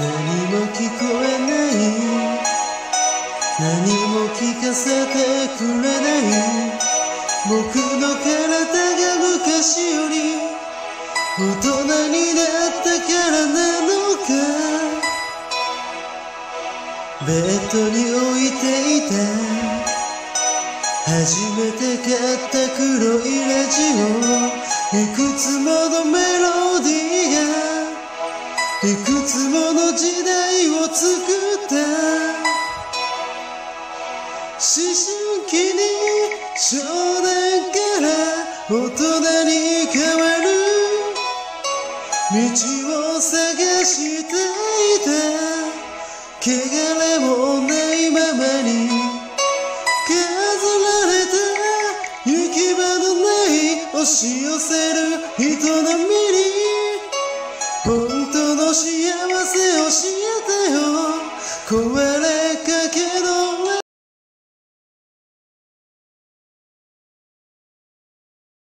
何も聞こえない。何も聞かせてくれない。僕の体が昔より大人になったからなのか。ベッドに置いていた初めて買った黒いラジオいくつものメロディーがいくつもの時代を作った。思春期に少年から大人に変わる。道を探していた。汚れもないままに。飾られた。行き場のない押し寄せる人の身に。幸せ教えてよ。怖